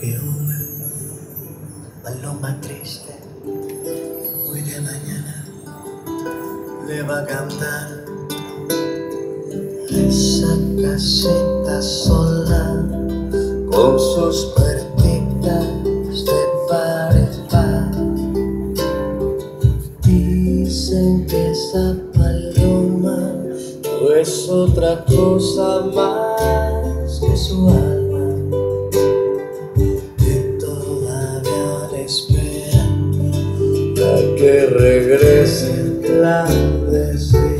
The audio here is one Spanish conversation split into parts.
que una paloma triste hoy de mañana le va a cantar esa caseta sola con sus puertitas de par en par. Dicen que esa paloma no es otra cosa más que su alma que regrese la desdichada.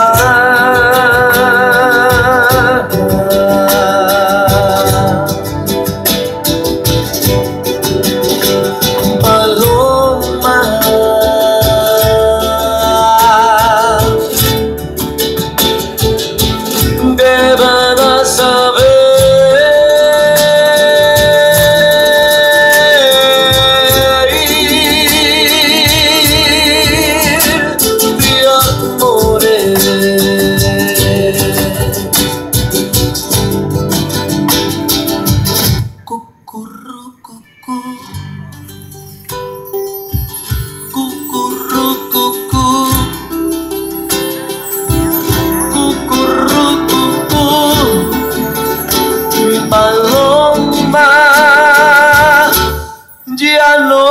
paloma ya no le